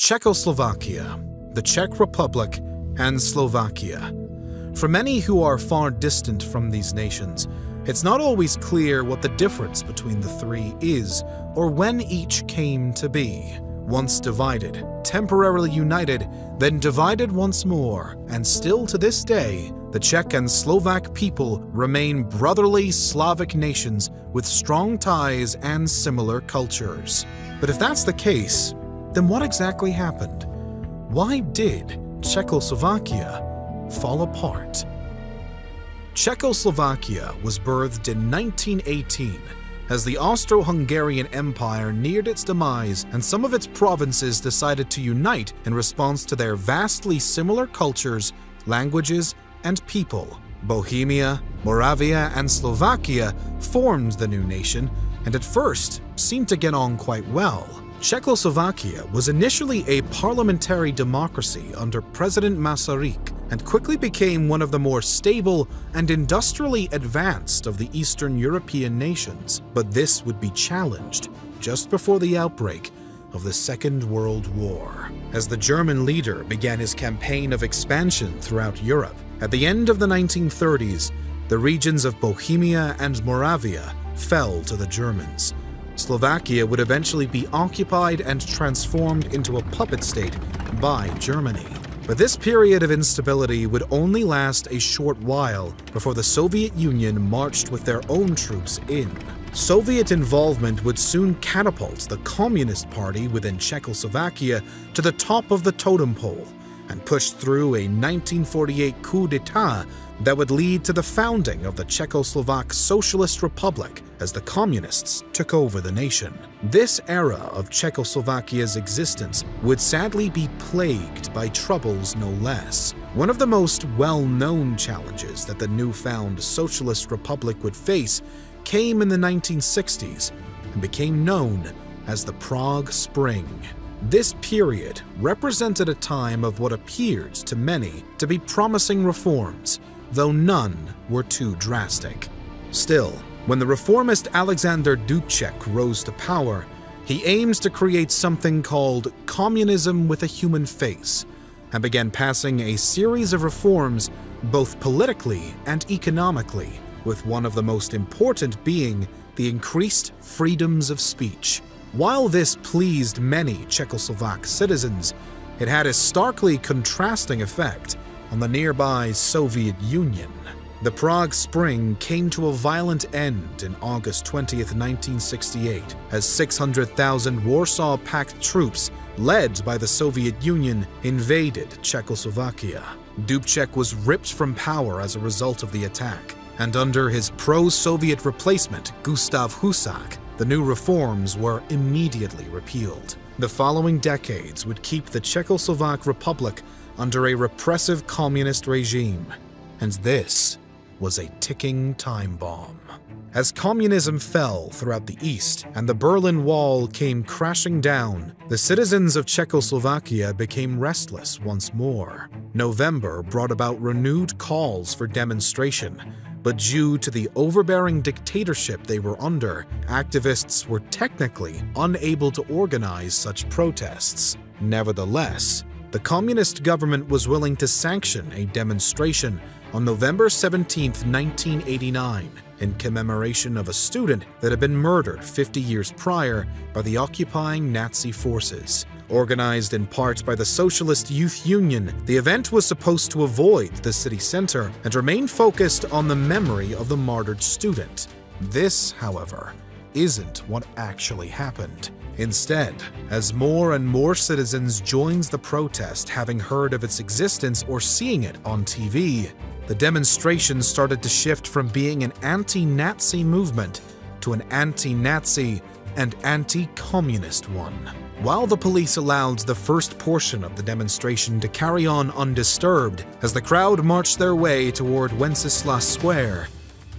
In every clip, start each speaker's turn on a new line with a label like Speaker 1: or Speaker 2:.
Speaker 1: Czechoslovakia, the Czech Republic, and Slovakia. For many who are far distant from these nations, it's not always clear what the difference between the three is or when each came to be. Once divided, temporarily united, then divided once more, and still to this day, the Czech and Slovak people remain brotherly Slavic nations with strong ties and similar cultures. But if that's the case, then what exactly happened? Why did Czechoslovakia fall apart? Czechoslovakia was birthed in 1918 as the Austro-Hungarian Empire neared its demise and some of its provinces decided to unite in response to their vastly similar cultures, languages, and people. Bohemia, Moravia, and Slovakia formed the new nation and at first seemed to get on quite well. Czechoslovakia was initially a parliamentary democracy under President Masaryk and quickly became one of the more stable and industrially advanced of the Eastern European nations. But this would be challenged just before the outbreak of the Second World War. As the German leader began his campaign of expansion throughout Europe, at the end of the 1930s, the regions of Bohemia and Moravia fell to the Germans. Slovakia would eventually be occupied and transformed into a puppet state by Germany. But this period of instability would only last a short while before the Soviet Union marched with their own troops in. Soviet involvement would soon catapult the Communist Party within Czechoslovakia to the top of the totem pole and pushed through a 1948 coup d'etat that would lead to the founding of the Czechoslovak Socialist Republic as the Communists took over the nation. This era of Czechoslovakia's existence would sadly be plagued by troubles no less. One of the most well-known challenges that the newfound Socialist Republic would face came in the 1960s and became known as the Prague Spring. This period represented a time of what appeared to many to be promising reforms, though none were too drastic. Still, when the reformist Alexander Dubček rose to power, he aims to create something called communism with a human face, and began passing a series of reforms both politically and economically, with one of the most important being the increased freedoms of speech. While this pleased many Czechoslovak citizens, it had a starkly contrasting effect on the nearby Soviet Union. The Prague Spring came to a violent end in August 20, 1968, as 600,000 Warsaw Pact troops, led by the Soviet Union, invaded Czechoslovakia. Dubček was ripped from power as a result of the attack, and under his pro-Soviet replacement, Gustav Husak, the new reforms were immediately repealed. The following decades would keep the Czechoslovak Republic under a repressive communist regime, and this was a ticking time bomb. As communism fell throughout the East and the Berlin Wall came crashing down, the citizens of Czechoslovakia became restless once more. November brought about renewed calls for demonstration, but due to the overbearing dictatorship they were under, activists were technically unable to organize such protests. Nevertheless, the communist government was willing to sanction a demonstration on November 17, 1989, in commemoration of a student that had been murdered 50 years prior by the occupying Nazi forces. Organized in part by the Socialist Youth Union, the event was supposed to avoid the city center and remain focused on the memory of the martyred student. This, however, isn't what actually happened. Instead, as more and more citizens joined the protest having heard of its existence or seeing it on TV, the demonstration started to shift from being an anti-Nazi movement to an anti-Nazi and anti-communist one. While the police allowed the first portion of the demonstration to carry on undisturbed as the crowd marched their way toward Wenceslas Square,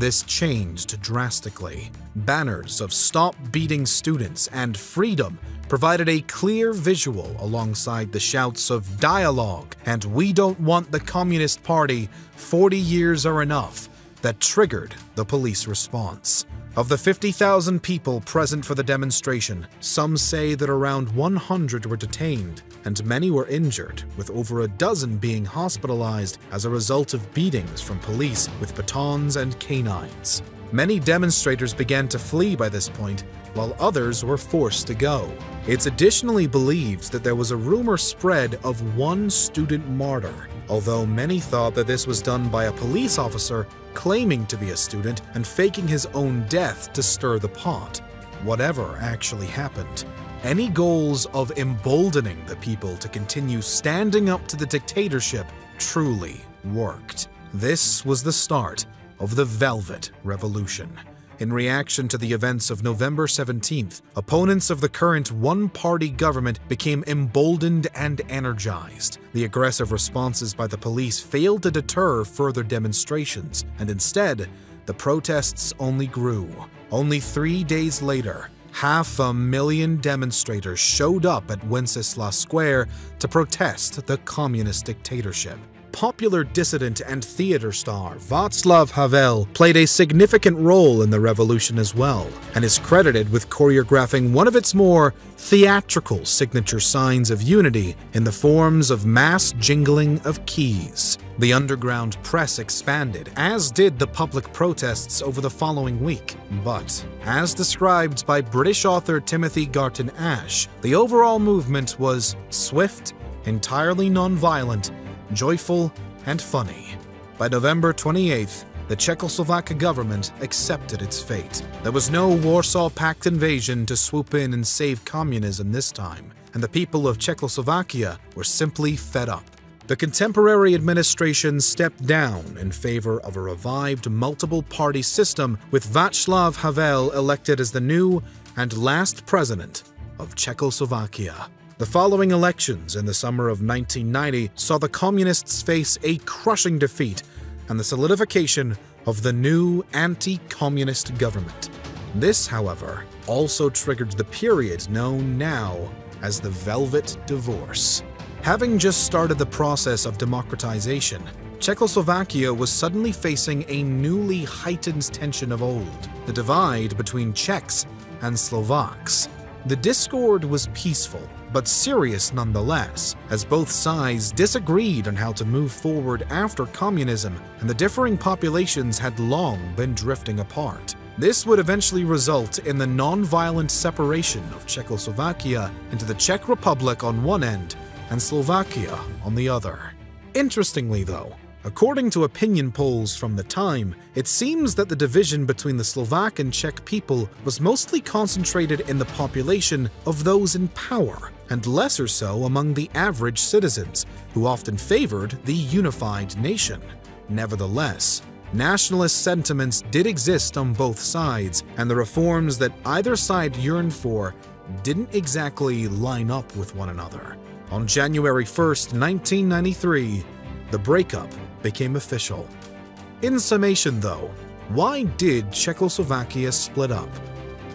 Speaker 1: this changed drastically. Banners of Stop Beating Students and Freedom provided a clear visual alongside the shouts of dialogue and We Don't Want the Communist Party, 40 years are enough, that triggered the police response. Of the 50,000 people present for the demonstration, some say that around 100 were detained and many were injured, with over a dozen being hospitalized as a result of beatings from police with batons and canines. Many demonstrators began to flee by this point, while others were forced to go. It's additionally believed that there was a rumor spread of one student martyr, although many thought that this was done by a police officer claiming to be a student and faking his own death to stir the pot. Whatever actually happened, any goals of emboldening the people to continue standing up to the dictatorship truly worked. This was the start of the Velvet Revolution. In reaction to the events of November 17th, opponents of the current one party government became emboldened and energized. The aggressive responses by the police failed to deter further demonstrations, and instead, the protests only grew. Only three days later, half a million demonstrators showed up at Wenceslas Square to protest the communist dictatorship popular dissident and theater star Václav Havel played a significant role in the revolution as well, and is credited with choreographing one of its more theatrical signature signs of unity in the forms of mass jingling of keys. The underground press expanded, as did the public protests over the following week. But, as described by British author Timothy Garton Ash, the overall movement was swift, entirely non-violent, joyful, and funny. By November 28th, the Czechoslovak government accepted its fate. There was no Warsaw Pact invasion to swoop in and save communism this time, and the people of Czechoslovakia were simply fed up. The contemporary administration stepped down in favor of a revived multiple party system, with Václav Havel elected as the new and last president of Czechoslovakia. The following elections in the summer of 1990 saw the Communists face a crushing defeat and the solidification of the new anti-communist government. This, however, also triggered the period known now as the Velvet Divorce. Having just started the process of democratization, Czechoslovakia was suddenly facing a newly heightened tension of old, the divide between Czechs and Slovaks. The discord was peaceful, but serious nonetheless, as both sides disagreed on how to move forward after communism, and the differing populations had long been drifting apart. This would eventually result in the non-violent separation of Czechoslovakia into the Czech Republic on one end and Slovakia on the other. Interestingly though, According to opinion polls from the time, it seems that the division between the Slovak and Czech people was mostly concentrated in the population of those in power, and lesser so among the average citizens, who often favored the unified nation. Nevertheless, nationalist sentiments did exist on both sides, and the reforms that either side yearned for didn't exactly line up with one another. On January 1st, 1993, the breakup became official. In summation, though, why did Czechoslovakia split up?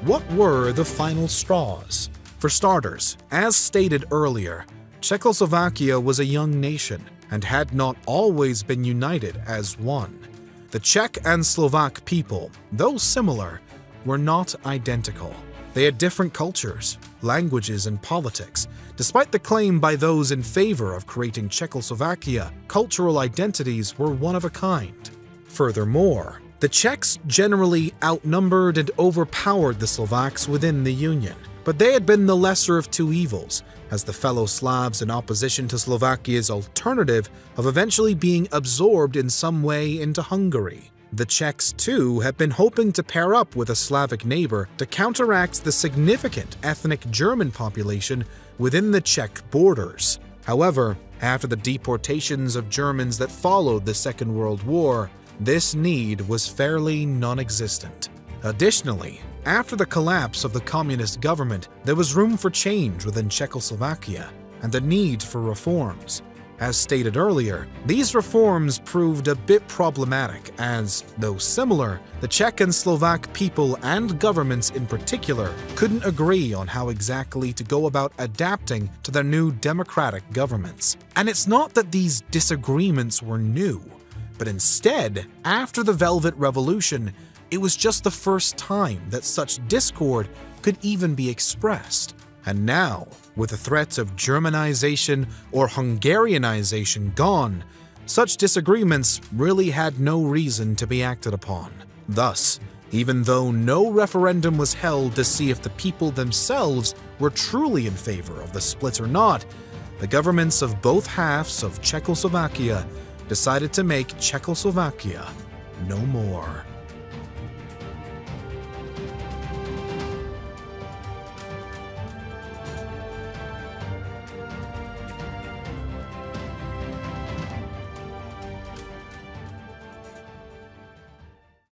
Speaker 1: What were the final straws? For starters, as stated earlier, Czechoslovakia was a young nation and had not always been united as one. The Czech and Slovak people, though similar, were not identical. They had different cultures, languages, and politics. Despite the claim by those in favor of creating Czechoslovakia, cultural identities were one of a kind. Furthermore, the Czechs generally outnumbered and overpowered the Slovaks within the Union, but they had been the lesser of two evils, as the fellow Slavs in opposition to Slovakia's alternative of eventually being absorbed in some way into Hungary. The Czechs, too, had been hoping to pair up with a Slavic neighbor to counteract the significant ethnic German population within the Czech borders. However, after the deportations of Germans that followed the Second World War, this need was fairly non-existent. Additionally, after the collapse of the communist government, there was room for change within Czechoslovakia and the need for reforms. As stated earlier, these reforms proved a bit problematic as, though similar, the Czech and Slovak people and governments in particular couldn't agree on how exactly to go about adapting to their new democratic governments. And it's not that these disagreements were new, but instead, after the Velvet Revolution, It was just the first time that such discord could even be expressed. And now, with the threats of Germanization or Hungarianization gone, such disagreements really had no reason to be acted upon. Thus, even though no referendum was held to see if the people themselves were truly in favor of the split or not, the governments of both halves of Czechoslovakia decided to make Czechoslovakia no more.